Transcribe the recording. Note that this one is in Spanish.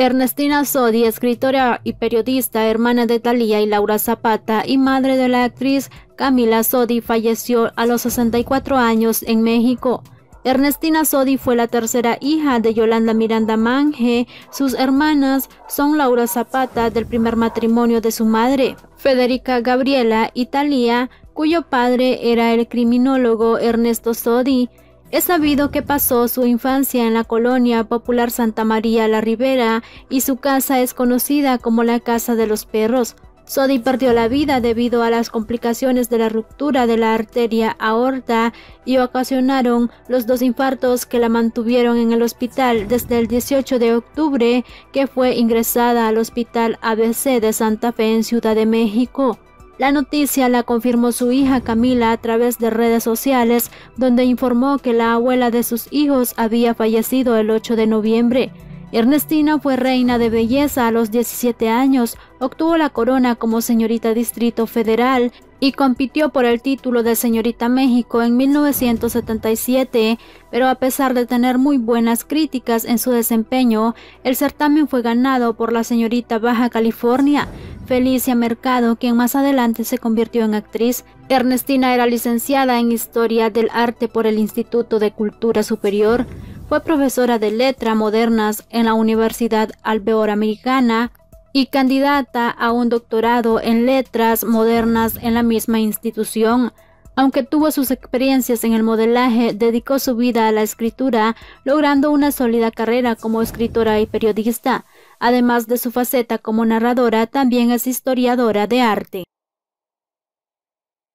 Ernestina Sodi, escritora y periodista, hermana de Talía y Laura Zapata y madre de la actriz Camila Sodi, falleció a los 64 años en México. Ernestina Sodi fue la tercera hija de Yolanda Miranda Mange. Sus hermanas son Laura Zapata, del primer matrimonio de su madre, Federica Gabriela y Talía, cuyo padre era el criminólogo Ernesto Sodi. Es sabido que pasó su infancia en la colonia popular Santa María la Ribera y su casa es conocida como la Casa de los Perros. Sodi perdió la vida debido a las complicaciones de la ruptura de la arteria aorta y ocasionaron los dos infartos que la mantuvieron en el hospital desde el 18 de octubre que fue ingresada al Hospital ABC de Santa Fe en Ciudad de México. La noticia la confirmó su hija Camila a través de redes sociales, donde informó que la abuela de sus hijos había fallecido el 8 de noviembre. Ernestina fue reina de belleza a los 17 años, obtuvo la corona como señorita Distrito Federal y compitió por el título de señorita México en 1977, pero a pesar de tener muy buenas críticas en su desempeño, el certamen fue ganado por la señorita Baja California, Felicia Mercado, quien más adelante se convirtió en actriz. Ernestina era licenciada en Historia del Arte por el Instituto de Cultura Superior. Fue profesora de Letras Modernas en la Universidad Alveor Americana y candidata a un doctorado en Letras Modernas en la misma institución. Aunque tuvo sus experiencias en el modelaje, dedicó su vida a la escritura, logrando una sólida carrera como escritora y periodista. Además de su faceta como narradora, también es historiadora de arte.